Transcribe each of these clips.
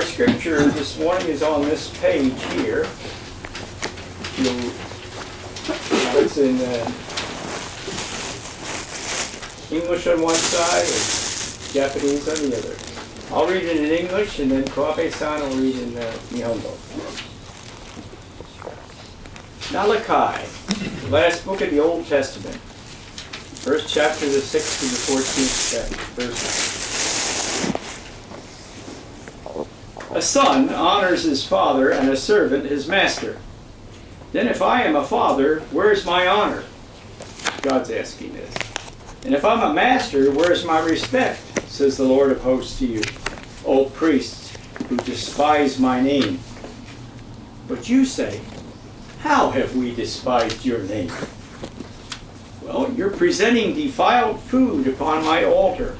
Our scripture this morning is on this page here. It's in uh, English on one side and Japanese on the other. I'll read it in English and then Kawabe-san will read in uh, Nihongo. Malachi, last book of the Old Testament. First chapter, the 6th to the 14th verse. A son honors his father, and a servant his master. Then, if I am a father, where's my honor? God's asking this. And if I'm a master, where's my respect? Says the Lord of hosts to you, O priests who despise my name. But you say, How have we despised your name? Well, you're presenting defiled food upon my altar.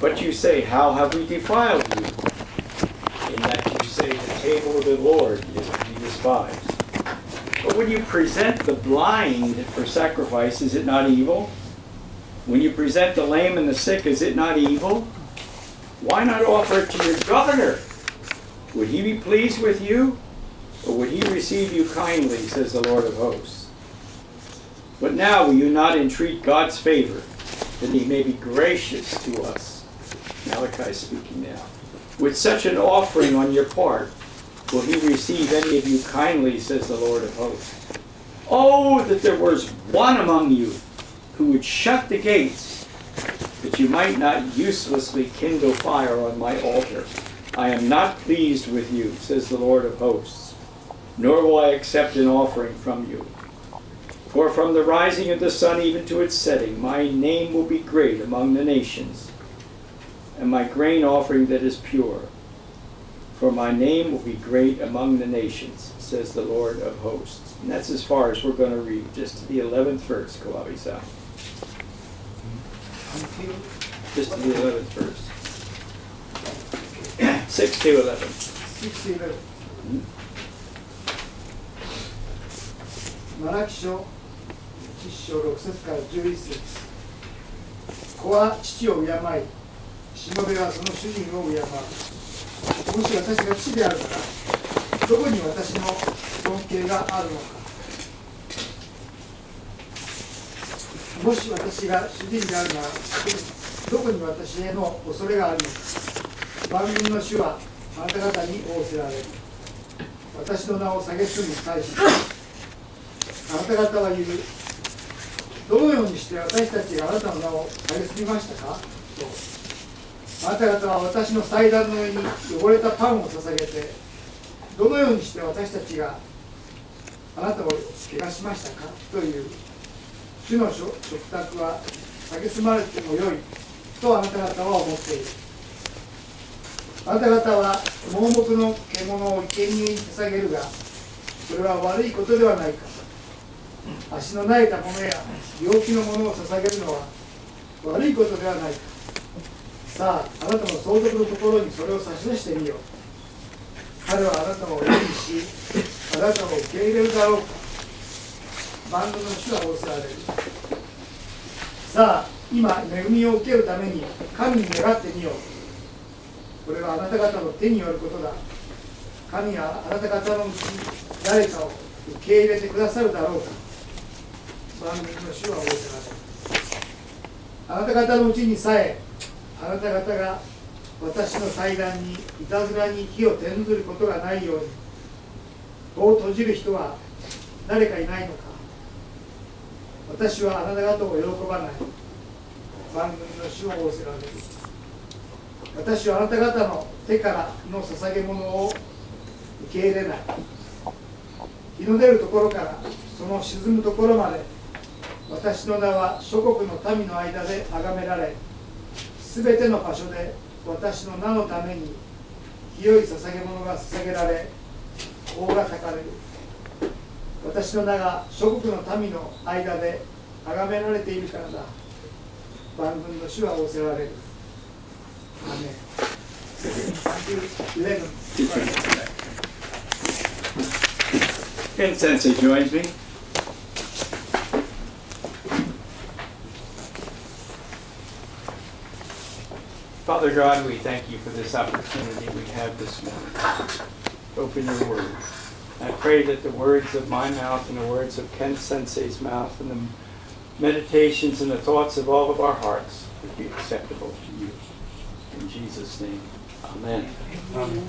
But you say, How have we defiled you? In that you say, The Lord is to be despised. But when you present the blind for sacrifice, is it not evil? When you present the lame and the sick, is it not evil? Why not offer it to your governor? Would he be pleased with you? Or would he receive you kindly, says the Lord of hosts? But now will you not entreat God's favor, that he may be gracious to us? Malachi speaking now. With such an offering on your part, will he receive any of you kindly, says the Lord of hosts? Oh, that there was one among you who would shut the gates, that you might not uselessly kindle fire on my altar. I am not pleased with you, says the Lord of hosts, nor will I accept an offering from you. For from the rising of the sun even to its setting, my name will be great among the nations, and my grain offering that is pure. For my name will be great among the nations, says the Lord of hosts. And that's as far as we're going to read, just to the 11th verse, Kawabi-san. Just to the 11th verse. 6 to 11. 6 to 11マラキ書1章6節から11節子は父を敬いしもべはその主人を敬う もし私が父であるならどこに私の尊敬があるのか。もし私が主人であるならどこに私への恐れがあるのか。万民の主はあなた方に仰せられる。私の名を蔑むに対してあなた方は言う。どのようにして私たちがあなたの名を蔑みましたか。あなた方は私の祭壇の上に汚れたパンを捧げてどのようにして私たちがあなたを汚しましたかという主の食卓は蔑まれてもよいとあなた方は思っている。あなた方は盲目の獣を生贄に捧げるがそれは悪いことではないか。足の苗えたものや病気のものを捧げるのは悪いことではないか。さああなたの相続のところにそれを差し出してみよう。彼はあなたを意にしあなたを受け入れるだろうか。バンドの主は仰せられる。さあ今恵みを受けるために神に願ってみよう。これはあなた方の手によることだ。神はあなた方のうちに誰かを受け入れてくださるだろうか。万民の主は仰せられる。あなた方のうちにさえあなた方が私の祭壇にいたずらに火を転ずることがないように戸を閉じる人は誰かいないのか。私はあなた方を喜ばない。番組の主を仰せられる。私はあなた方の手からの捧げ物を受け入れない。日の出るところからその沈むところまで私の名は諸国の民の間で崇められすべての場所で私の名のために清い捧げ物が捧げられ法がたかれる。私の名が諸国の民の間で崇められているからだ。万軍の主は仰せられる。アメン。And Sensei joins me? Father God, we thank you for this opportunity we have this morning. Open your word. I pray that the words of my mouth and the words of Ken Sensei's mouth and the meditations and the thoughts of all of our hearts would be acceptable to you. In Jesus' name, amen. amen.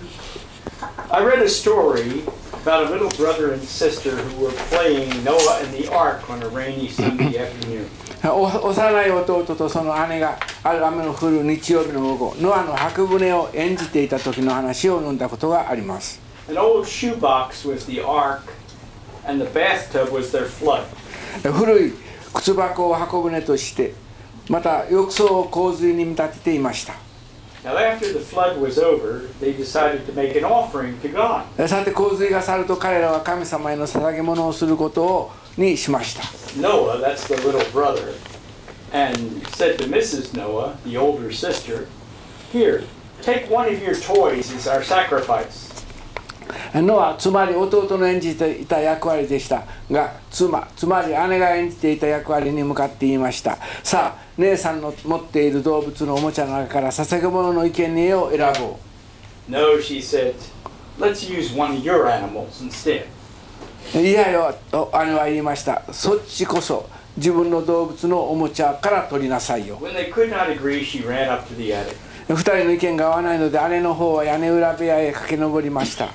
I read a story about a little brother and sister who were playing Noah and the Ark on a rainy Sunday afternoon. 幼い弟とその姉がある雨の降る日曜日の午後ノアの箱舟を演じていた時の話を飲んだことがあります。古い靴箱を箱舟としてまた浴槽を洪水に見立てていました。さて洪水が去ると彼らは神様への捧げ物をすることをにしました。ノア、つまり弟の演じていた役割でしたが、妻、つまり姉が演じていた役割に向かって言いました。さあ、姉さんの持っている動物のおもちゃの中から捧げ物の生贄を選ぼう。No, she said, let's use. いやよ」と姉は言いました「そっちこそ自分の動物のおもちゃから取りなさいよ」二人の意見が合わないので姉の方は屋根裏部屋へ駆け上りました。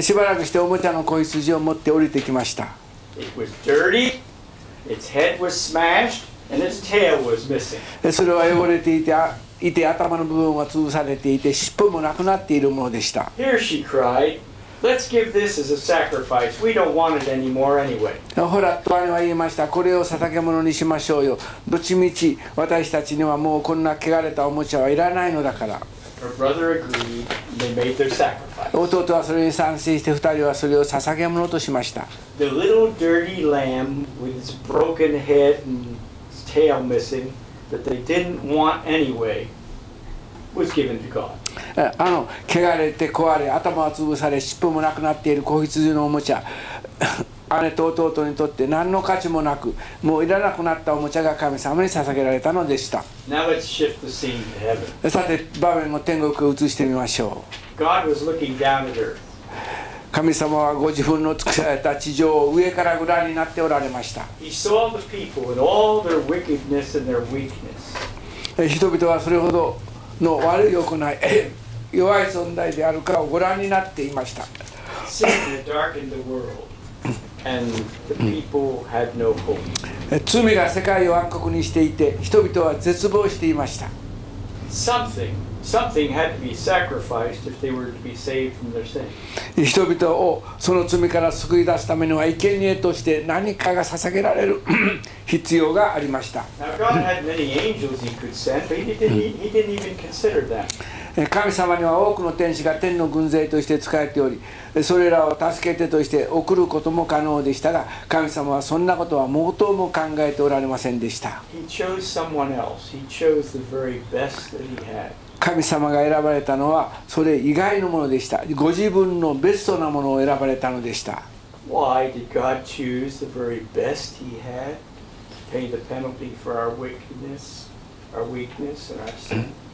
しばらくしておもちゃの子羊を持って降りてきました。それは汚れていていて頭の部分は潰されていて尻尾もなくなっているものでした。ほら、と姉は言いました、これを捧げ物にしましょうよ。どっちみち私たちにはもうこんな汚れたおもちゃはいらないのだから。弟はそれに賛成して二人はそれを捧げ物としました。That they didn't want anyway, was given to God. えあの汚れて壊れ頭は潰され尻尾もなくなっている子羊のおもちゃ 姉と弟にとって何の価値もなくもういらなくなったおもちゃが神様に捧げられたのでした.さて場面を天国へ移してみましょう神様はご自分の作られた地上を上からご覧になっておられました。人々はそれほどの悪い良くない弱い存在であるかをご覧になっていました。罪が世界を暗黒にしていて人々は絶望していました。人々をその罪から救い出すためには生贄として何かが捧げられる 必要がありました。神様には多くの天使が天の軍勢として使えておりそれらを助けてとして送ることも可能でしたが神様はそんなことは毛頭も考えておられませんでした。神様が選ばれたのはそれ以外のものでした。ご自分のベストなものを選ばれたのでした。Why did God choose the very best He had to pay the penalty for our wickedness, our weakness, and our sin?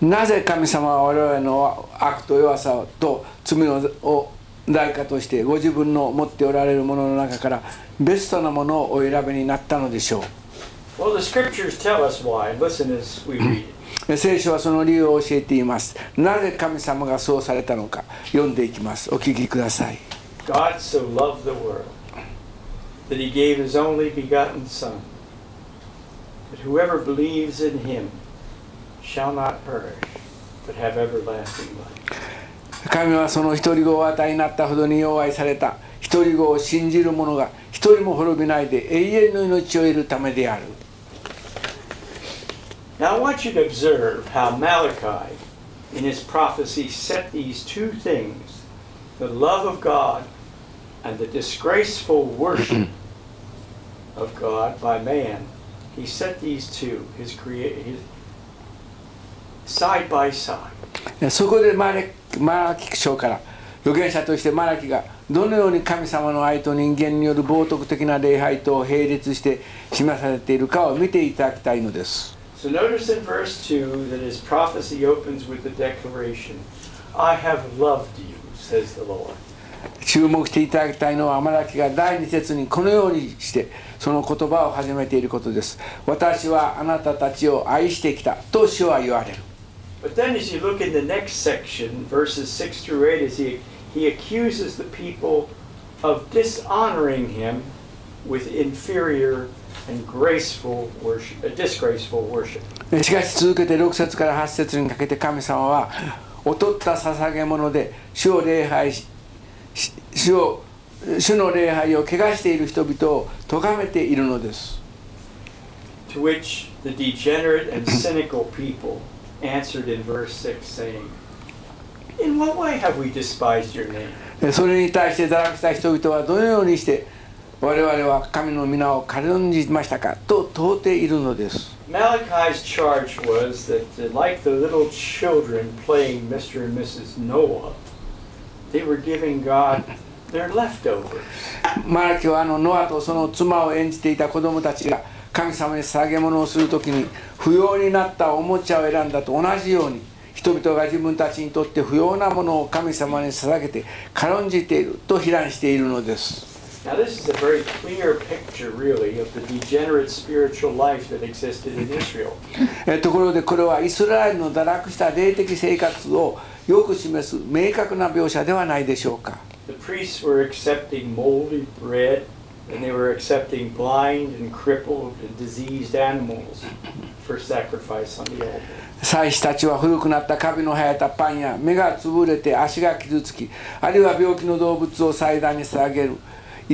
なぜ神様は我々の悪と弱さと罪のを代価としてご自分の持っておられるものの中からベストなものをお選びになったのでしょ Well, the scriptures tell us why. Listen as we read it. う聖書はその理由を教えていますなぜ神様がそうされたのか読んでいきますお聞きください God so loved the world that He gave His only begotten Son, that whoever believes in Him shall not perish, but have everlasting life. 神はその独り子を与えになったほどに用愛された独り子を信じる者が一人も滅びないで永遠の命を得るためである Now, I want you to observe how Malachi, in his prophecy, set these two things the love of God and the disgraceful worship of God by man. He set these two, his crea- his, side by side. そこでマレマラキ書から預言者としてマラキがどのように神様の愛と人間による冒涜的な礼拝と並列して示されているかを見ていただきたいのです So notice in verse 2 that his prophecy opens with the declaration, I have loved you, says the Lord. 注目していただきたいのはマラキが第二節にこのようにしてその言葉を始めていることです私はあなたたちを愛してきたと主は言われる But then as you look in the next section, verses 6 through 8, as he, he accuses the people of dishonoring him with inferior and graceful worship, uh, disgraceful worship. しかし続けて6節から8節にかけて神様は劣った捧げ物で主を礼拝しし主を主の礼拝を汚している人々を咎めているのです To which the degenerate and cynical people answered in verse 6, saying, In what way have we despised your name? えそれに対して堕落した人々はどのようにして我々は神の皆を軽んじましたかと問うているのです Malachi's charge was that, uh, like the little children playing Mr. and Mrs. Noah, they were giving God their leftovers. マラキはあのノアとその妻を演じていた子供たちが神様に捧げ物をするときに不要になったおもちゃを選んだと同じように人々が自分たちにとって不要なものを神様に捧げて軽んじていると非難しているのです Now, this is a very clear picture, really, of the degenerate spiritual life that existed in Israel. えところでこれはイスラエルの堕落した霊的生活をよく示す明確な描写ではないでしょうか The priests were accepting moldy bread, and they were accepting blind and crippled and diseased animals for sacrifice on the altar. 祭司たちは古くなったカビの生えたパンや目が潰れて足が傷つきあるいは病気の動物を祭壇に捧げる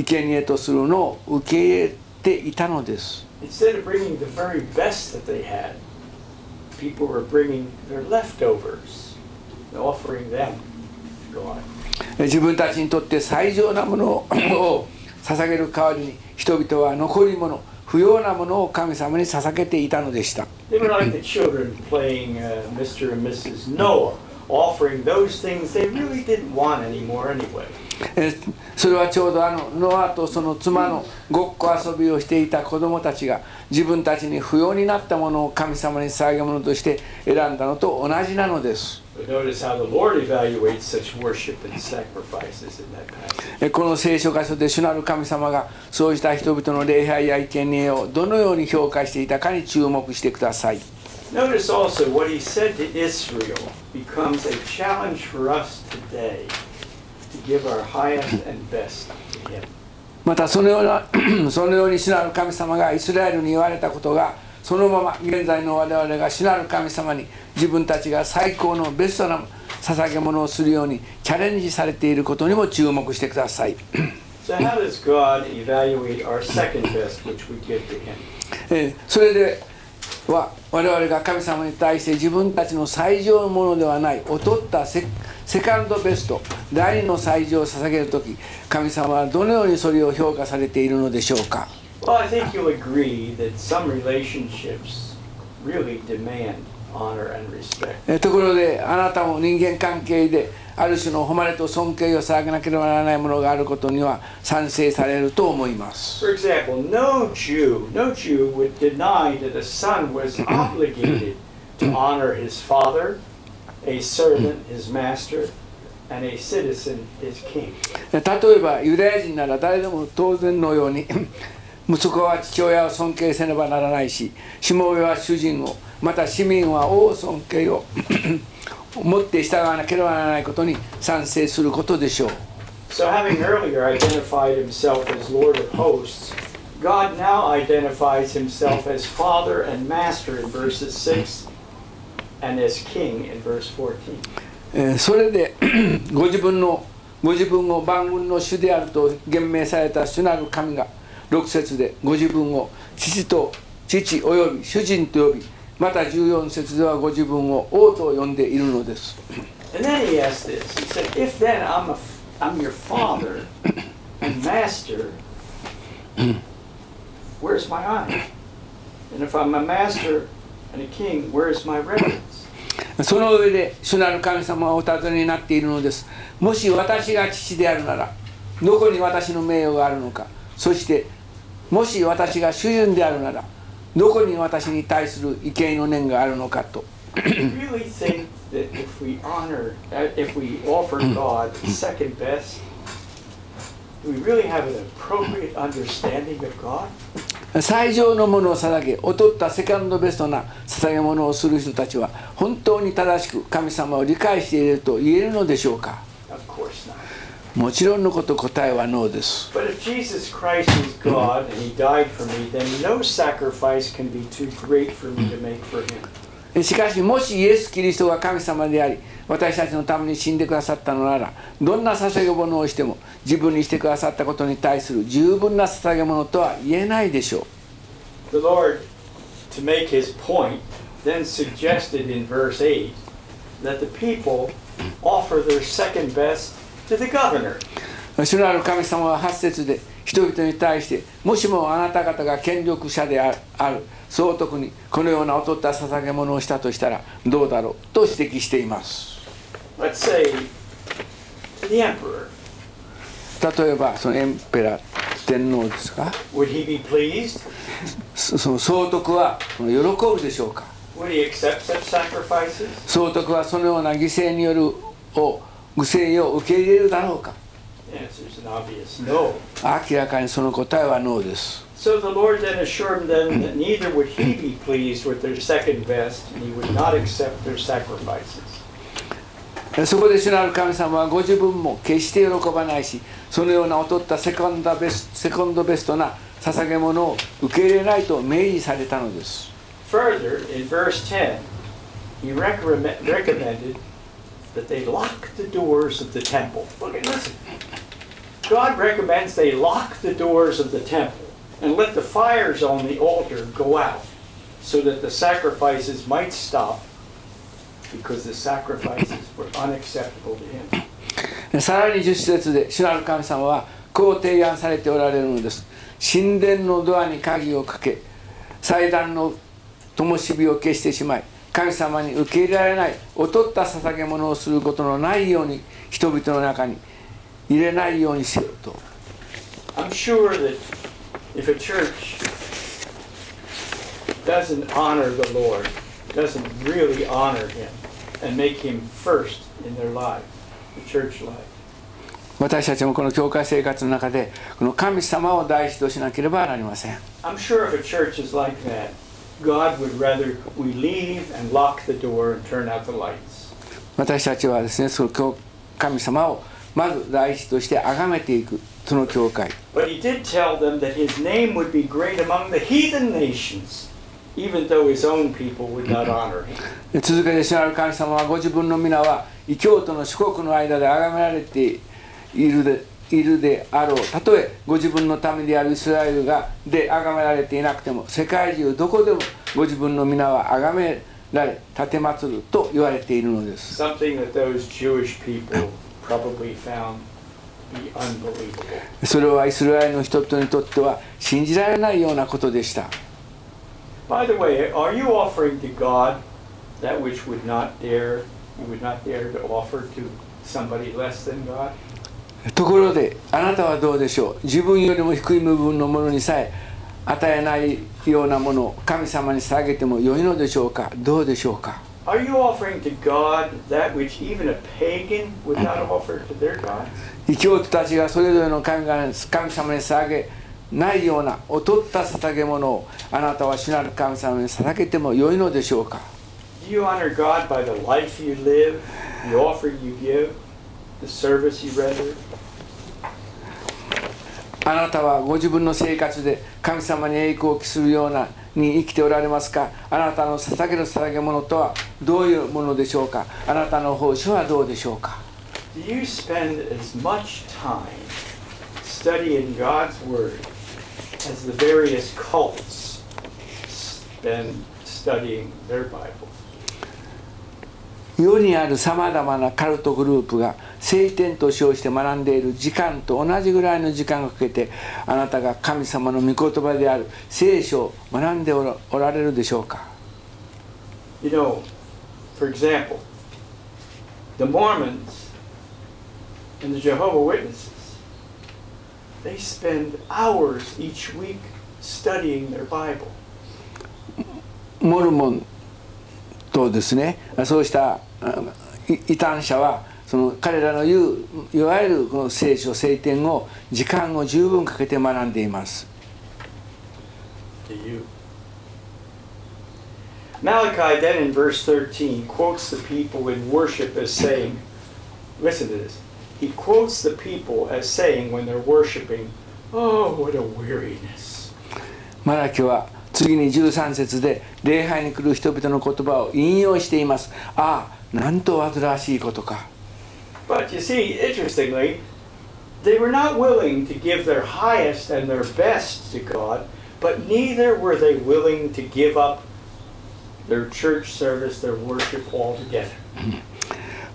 生贄とするのを受け入れていたのです。自分たちにとって最上なものを捧げる代わりに人々は残り物不要なものを神様に捧げていたのでした。え、それはちょうどあのノアとその妻のごっこ遊びをしていた子供たちが自分たちに不要になったものを神様に捧げのとして選んだのと同じなのです。この聖書箇所で主なる神様がそうした人々の礼拝や意見をどのように評価していたかに注目してください。またそのような そのように主なる神様がイスラエルに言われたことがそのまま現在の我々が主なる神様に自分たちが最高のベストな捧げ物をするようにチャレンジされていることにも注目してください。それでは我々が神様に対して自分たちの最上のものではない劣ったセカンドベスト、第2の祭事を捧げるとき、神様はどのようにそれを評価されているのでしょうか？Well, ところで、あなたも人間関係である種の誉れと尊敬を捧げなければならないものがあることには賛成されると思います。A servant his master, and a citizen his king. 例えばユダヤ人なら誰でも当然のように息子は父親を尊敬せねばならないししもべは主人をまた市民は王尊敬を持って従わなければならないことに賛成することでしょう So, having earlier identified himself as Lord of hosts, God now identifies himself as Father and Master in verses 6それで ご自分のご自分を万軍の主であると言明された主なる神が6節でご自分を父と父及び主人と呼びまた14節ではご自分を王と呼んでいるのです。その上で主なる神様はお尋ねになっているのです。もし私が父であるならどこに私の名誉があるのか。そしてもし私が主人であるならどこに私に対する畏敬の念があるのかと。最上のものを捧げ劣ったセカンドベストな捧げ物をする人たちは本当に正しく神様を理解していると言えるのでしょうか.もちろんのこと答えはノーですしかしもしイエス・キリストが神様であり私たちのために死んでくださったのならどんな捧げ物をしても自分にしてくださったことに対する十分な捧げ物とは言えないでしょう The Lord, to make His point, then suggested in verse 8 that the people offer their second best to the governor. 主なる神様は8節で人々に対してもしもあなた方が権力者である総督にこのような劣った捧げ物をしたとしたらどうだろうと指摘しています.例えばそのエンペラ天皇ですか?そその総督は喜ぶでしょうか?総督はそのような犠牲によるを犠牲を受け入れるだろうか？明らかにその答えはノーです So the Lord then assured them that neither would he be pleased with their second best, and he would not accept their sacrifices. そこで主なる神様はご自分も決して喜ばないしそのような劣ったセコンドベスセコンドベストな捧げ物を受け入れないと明示されたのです Further, in verse 10, he recommend, recommended that they lock the doors of the temple. Look at listen. God recommends they lock the doors of the temple and let the fires on the altar go out so that the sacrifices might stop because the sacrifices were unacceptable to him. さらに10節で主なる神様はこう提案されておられるのです神殿のドアに鍵をかけ祭壇の灯火を消してしまい神様に受け入れられない劣った捧げ物をすることのないように人々の中に入れないようにせよと I'm sure that if a church doesn't honor the Lord, doesn't really honor Him, and make Him first in their life, the church life, 私たちもこの教会生活の中でこの神様を第一としなければなりません I'm sure if a church is like that, God would rather we leave and lock the door and turn out the lights. 私たちはですねその教神様をまず大事として崇めていくその教会。続けて、主なる神様はご自分の皆は異教徒の四国の間で崇められているで,いるであろう。たとえご自分のためであるイスラエルがで崇められていなくても、世界中どこでもご自分の皆は崇められ、立てまつると言われているのです。それはイスラエルの人々にとっては信じられないようなことでした。ところであなたはどうでしょう？自分よりも低い部分のものにさえ与えないようなものを神様に捧げても良いのでしょうか？どうでしょうか？Are you offering to God that which even a pagan would not offer to their God? 異教徒たちがそれぞれの神,が神様に捧げないような劣った捧げ物をあなたは死なる神様に捧げてもよいのでしょうか？あなたはご自分の生活で神様に栄光を期するようなに生きておられますかあなたの捧げる捧げ物とはどういうものでしょうかあなたの奉仕はどうでしょうか Do you spend as much time studying God's Word as the various cults spend studying their Bible? 世にあるさまざまなカルトグループが聖典と称して学んでいる時間と同じぐらいの時間をかけてあなたが神様の御言葉である聖書を学んでおらおられるでしょうか You know, For example, the Mormons and the Jehovah Witnesses, they spend hours each week studying their Bible. モルモンとですねそうした異端者はその彼らの言ういわゆるこの聖書聖典を時間を十分かけて学んでいます. Malachi then in verse 13 quotes the people in worship as saying, listen to this. He quotes the people as saying when they're worshiping, Oh, what a weariness. マラキは次に13節で礼拝に来る人々の言葉を引用していますああなんと煩わしいことか But you see, interestingly, they were not willing to give their highest and their best to God, but neither were they willing to give up their church service, their worship altogether.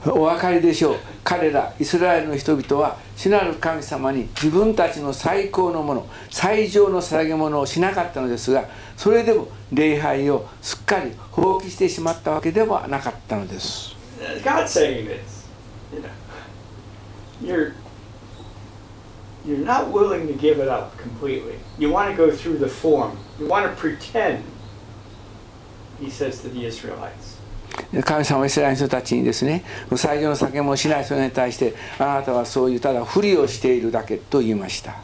お分かりでしょう彼らイスラエルの人々は主なる神様に自分たちの最高のもの最上の捧げ物をしなかったのですがそれでも礼拝をすっかり放棄してしまったわけではなかったのです God's saying this. You know, you're you're not willing to give it up completely. You want to go through the form. You want to pretend. He says to the Israelites. 神様はイスラエルの人たちにですね最上の酒物をしない人に対してあなたはそういうただふりをしているだけと言いました.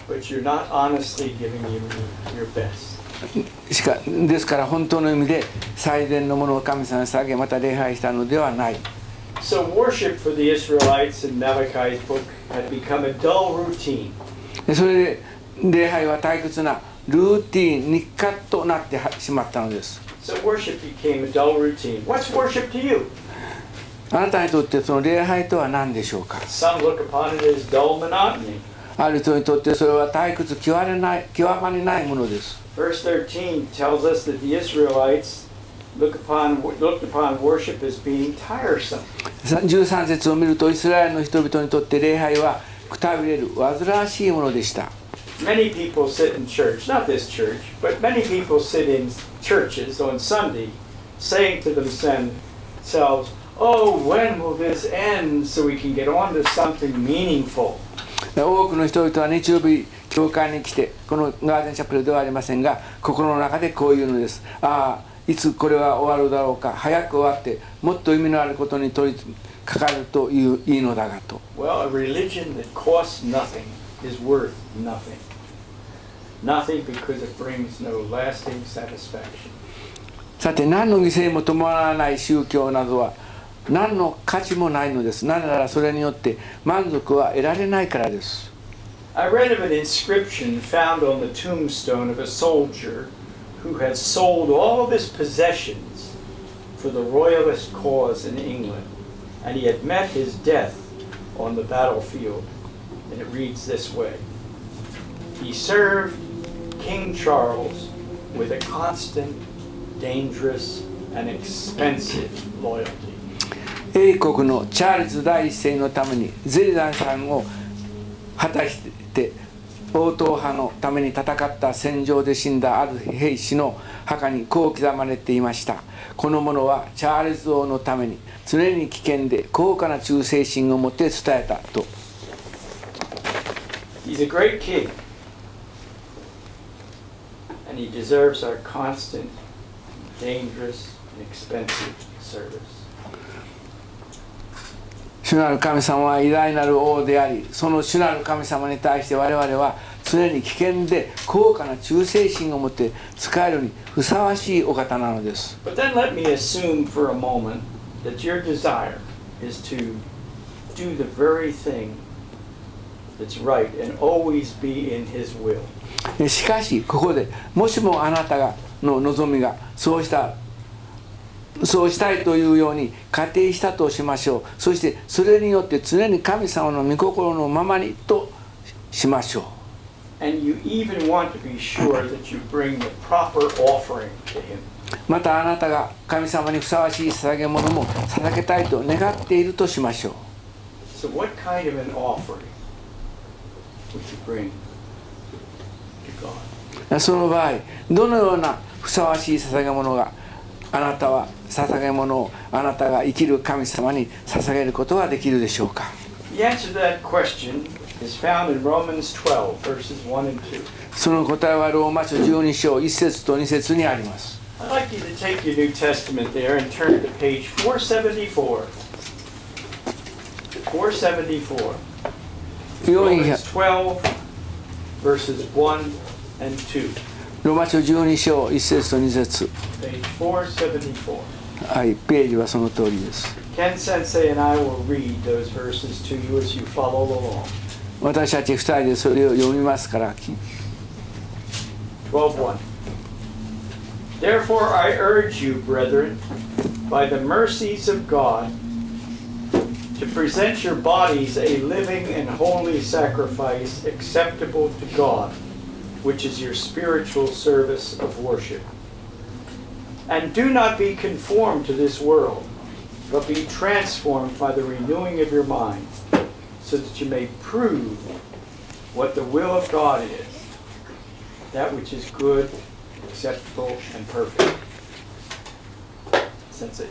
しかですから本当の意味で最善のものを神様に捧げまた礼拝したのではない So worship for the Israelites in Malachi's book had become a dull routine. でそれで礼拝は退屈なルーティン日課となってしまったのです So worship became a dull routine. What's worship to you? あなたにとってその礼拝とは何でしょうか Some look upon it as dull monotony. ある人にとってそれは退屈極まれない極まりないものです Verse 13 tells us that the Israelites look upon, looked upon worship as being tiresome. 13節を見るとイスラエルの人々にとって礼拝はくたびれる煩わしいものでした Many people sit in church, not this church, but many people sit in churches on Sunday saying to themselves, Oh, when will this end so we can get on to something meaningful? 多くの人々は日曜日教会に来てこのガーデンチャペルではありませんが心の中でこういうのですああいつこれは終わるだろうか早く終わってもっと意味のあることに取りかかるといういいのだがと Well, a religion that costs nothing is worth nothing. さて何の犠牲も伴わない宗教などは何の価値もないのですなぜならそれによって満足は得られないからです I read of an inscription found on the tombstone of a soldier who had sold all of his possessions for the royalist cause in England, and he had met his death on the battlefield. And it reads this way He served King Charles with a constant, dangerous, and expensive loyalty. 英国のチャールズ第一世のためにゼダンさんを果たして応答派のために戦った戦場で死んだある兵士の墓にこう刻まれていました。この者はチャールズ王のために常に危険で高価な忠誠心を持って伝えたと。He's a great king, he 主なる神様は偉大なる王でありその主なる神様に対して我々は常に危険で高価な忠誠心を持って使えるにふさわしいお方なのです。しかしここでもしもあなたがの望みがそうしたそうしたいというように仮定したとしましょうそしてそれによって常に神様の御心のままにとしましょう。またあなたが神様にふさわしい捧げ物も捧げたいと願っているとしましょう。その場合どのようなふさわしい捧げものがあなたは捧げ物をあなたが生きる神様に捧げることができるでしょうか？その答えはローマ書12章1節と2節にあります。400 Romans 12, verses 1 and 2. ローマ書12章1節と2節 Page 474. はいページはその通りです Ken Sensei and I will read those verses to you as you follow along. 私たち2人でそれを読みますから 12:1 Therefore I urge you, brethren, by the mercies of God, to present your bodies a living and holy sacrifice acceptable to God, which is your spiritual service of worship. And do not be conformed to this world, but be transformed by the renewing of your mind, so that you may prove what the will of God is that which is good, acceptable, and perfect. Sensei.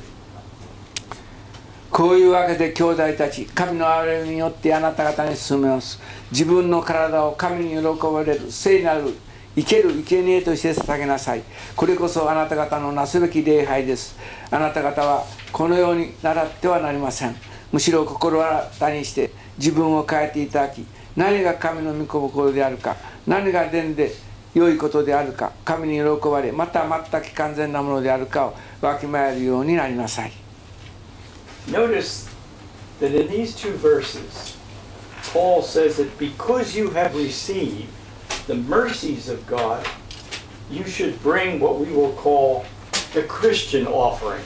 こういうわけで兄弟たち神の憐れみによってあなた方に進めます。自分の体を神に喜ばれる聖なる生ける生贄として捧げなさい。これこそあなた方のなすべき礼拝です。あなた方はこのように習ってはなりません。むしろ心新たにして自分を変えていただき何が神の御心であるか何が善で良いことであるか神に喜ばれまた全く完全なものであるかをわきまえるようになりなさい。Notice that in these two verses, Paul says that because you have received the mercies of God, you should bring what we will call the Christian offering.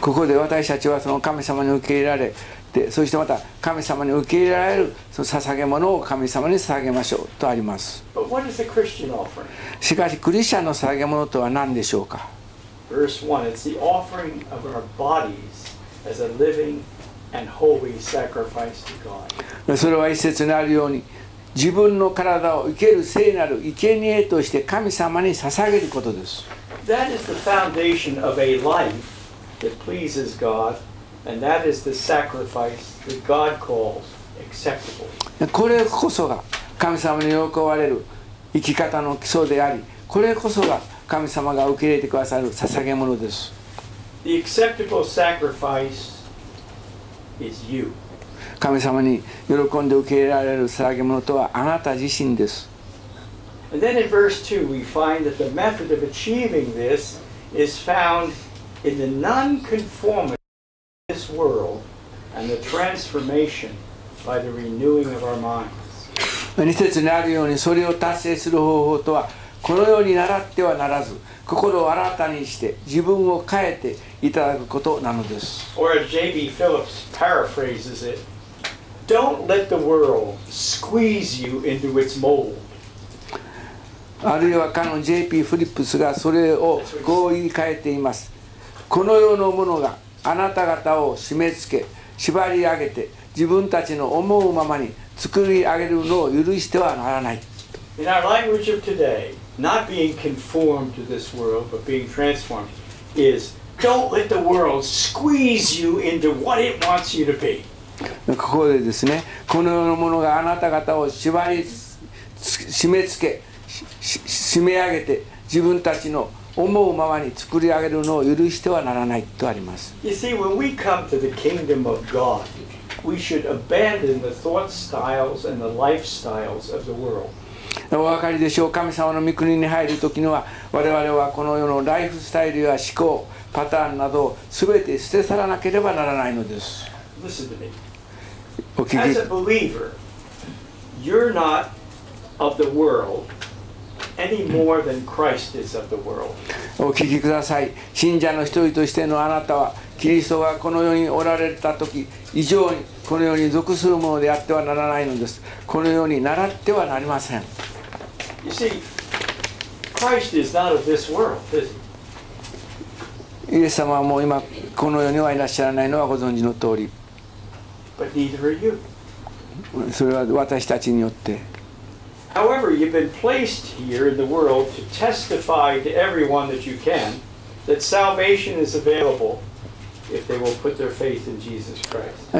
ここで私たちはその神様に受け入れられてそしてまた神様に受け入れられるその捧げ物を神様に捧げましょうとあります?しかしクリスチャンの捧げ物とは何でしょうか Verse 1 it's the offering of our bodies as a living and holy sacrifice to God. それは一節にあるように自分の体を生ける聖なる生贄として神様に捧げることです That is the foundation of a life that pleases God, and that is the sacrifice that God calls acceptable. これこそが神様に喜ばれる生き方の基礎でありこれこそが神様が受け入れてくださる捧げ物です。神様に喜んで受け入れられる捧げ物とはあなた自身です。このように習ってはならず心を新たにして自分を変えていただくことなのです Or as J.B. Phillips paraphrases it, don't let the world squeeze you into its mold. あるいはかの JP フリップスがそれをこう言い換えていますこの世のものがあなた方を締め付け縛り上げて自分たちの思うままに作り上げるのを許してはならない In our language of today, not being conformed to this world, but being transformed, is don't let the world squeeze you into what it wants you to be. ここでですねこの世のものがあなた方を縛りつ締め付け締め上げて自分たちの思うままに作り上げるのを許してはならないとあります You see, when we come to the kingdom of God, we should abandon the thought styles and the lifestyles of the world. お分かりでしょう。神様の御国に入る時には我々はこの世のライフスタイルや思考パターンなどを全て捨て去らなければならないのです。Listen to me. お聞 As a き believer, you're not of the world any more than Christ is of the world. お聞きください。信者の一人としてのあなたはキリストがこの世におられた時以上にこの世に属するものであってはならないのです。このように習ってはなりません You see, イエス様はもう今この世にはいらっしゃらないのはご存知の通り。それは私たちによって。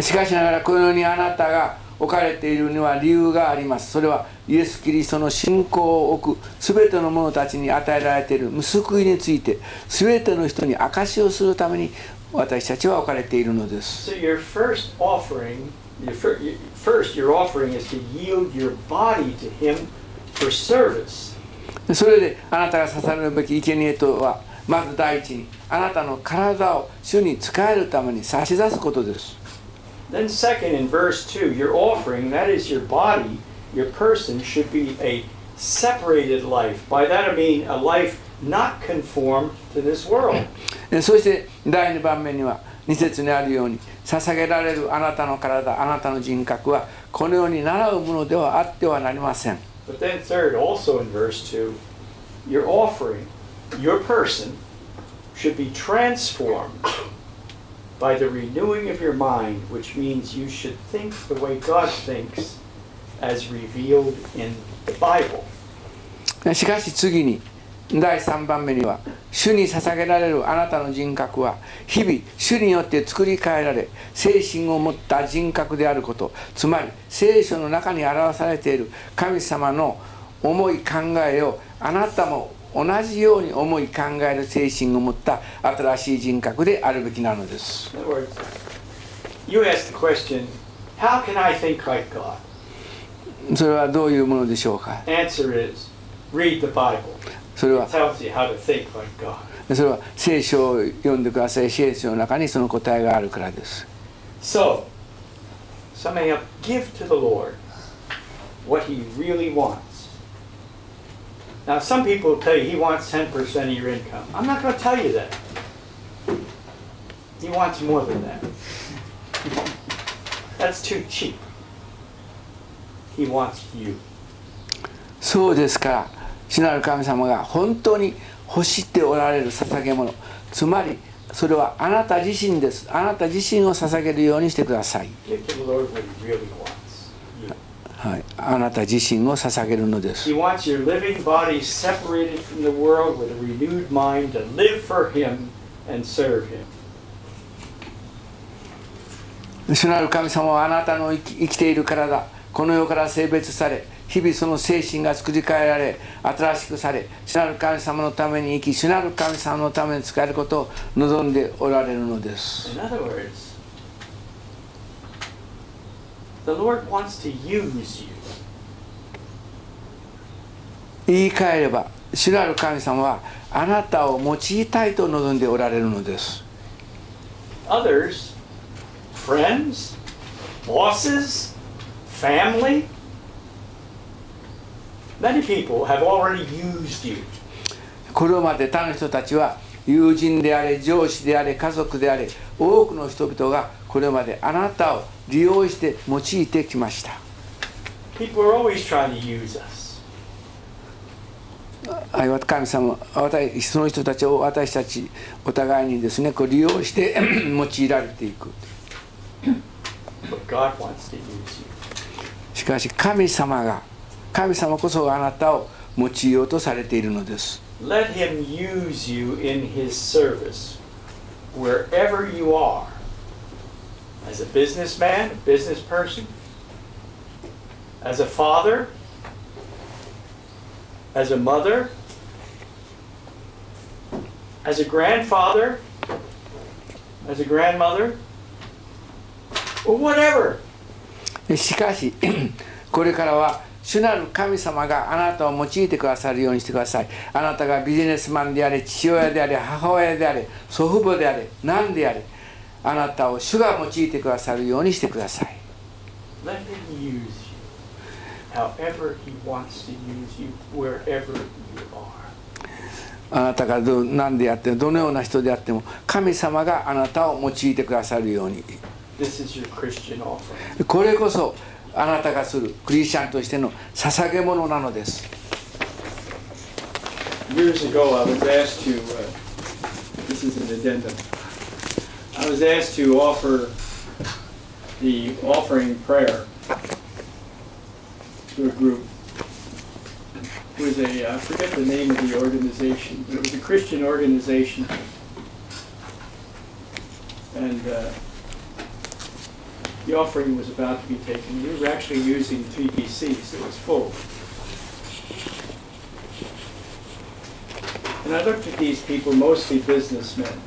しかしながらこの世にあなたが置かれているには理由があります。それはイエス・キリストの信仰を置く全ての者たちに与えられている救いについて全ての人に証しをするために私たちは置かれているのです。So your first offering, your fir- your- first your offering is to yield your body to Him for service. それであなたが捧げるべき生贄とはまず第一にあなたの体を主に使えるために差し出すことです Then, second, in verse 2, your offering, that is your body, your person, should be a separated life. By that I mean a life not conformed to this world. えそして第2番目には2節にあるように捧げられるあなたの体あなたの人格はこのように習うものではあってはなりません But then, third, also in verse 2, your offering, your person, should be transformed by the renewing of your mind, which means you should think the way God thinks as revealed in the Bible. しかし次に第3番目には主に捧げられるあなたの人格は日々主によって作り変えられ精神を持った人格であることつまり聖書の中に表されている神様の思い考えをあなたも同じように思い考える精神を持った新しい人格であるべきなのです。それはどういうものでしょうか？それ,は聖書を読んでください聖書の中にその答えがあるからです。So, summing up. Now, some people will tell you He wants 10% of your income. I'm not going to tell you that. He wants more than that. That's too cheap. He wants you. そうですから主なる神様が本当に欲しておられる捧げ物つまりそれはあなた自身ですあなた自身を捧げるようにしてください、Give to the Lord what He really wants. はい、あなた自身を捧げるのです.主なる神様はあなたの生き生きている体この世から性別され日々その精神が作り変えられ新しくされ主なる神様のために生き主なる神様のために使えることを望んでおられるのです the Lord wants to use you. 言い換えれば主なる神様はあなたを用いたいと望んでおられるのです Others, friends, bosses, family, many people have already used you. これまで他の人たちは友人であれ上司であれ家族であれ多くの人々がこれまであなたを利用して用いてきました。神様その人たちを私たちお互いにですねこう利用して 用いられていく。しかし神様が神様こそあなたを用いようとされているのです。As a businessman, a business person, as a father, as a mother, as a grandfather, as a grandmother, or whatever. しかしこれからは主なる神様があなたを用いてくださるようにしてくださいあなたがビジネスマンであれ父親であれ母親であれ祖父母であれ何であれあなたを主が用いてくださるようにしてください。あなたがど何であってどのような人であっても神様があなたを用いてくださるように。これこそあなたがするクリスチャンとしての捧げ物なのです、I was asked to offer the offering prayer to a group. It was a, I forget the name of the organization, but it was a Christian organization and uh, the offering was about to be taken. We were actually using TBCs, it was full. And I looked at these people, mostly businessmen.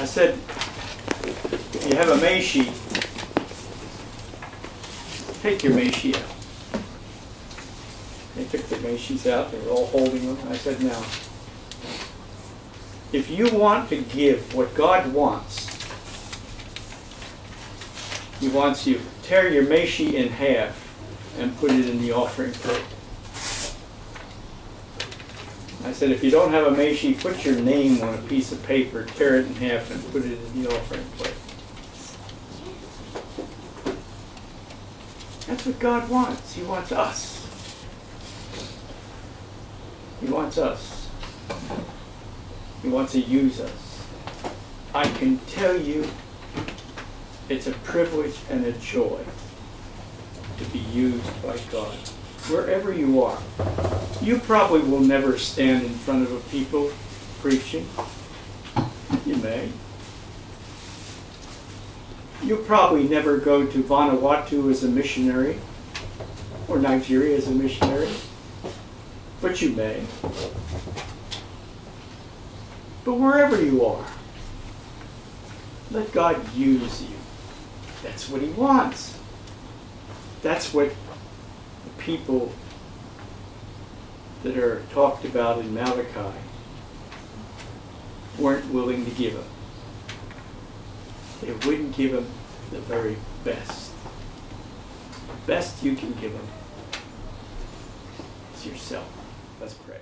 I said, you have a May sheet, take your May sheet out. They took the May sheets out, they were all holding them. I said, now, if you want to give what God wants, He wants you to tear your May sheet in half and put it in the offering plate. I said, if you don't have a sheet, put your name on a piece of paper, tear it in half, and put it in the offering plate. That's what God wants. He wants us. He wants us. He wants to use us. I can tell you it's a privilege and a joy to be used by God. Wherever you are. You probably will never stand in front of a people preaching. You may. You'll probably never go to Vanuatu as a missionary or Nigeria as a missionary, but you may. But wherever you are, let God use you. That's what He wants. That's what the people that are talked about in Malachi weren't willing to give him. They wouldn't give him the very best. The best you can give him is yourself. Let's pray.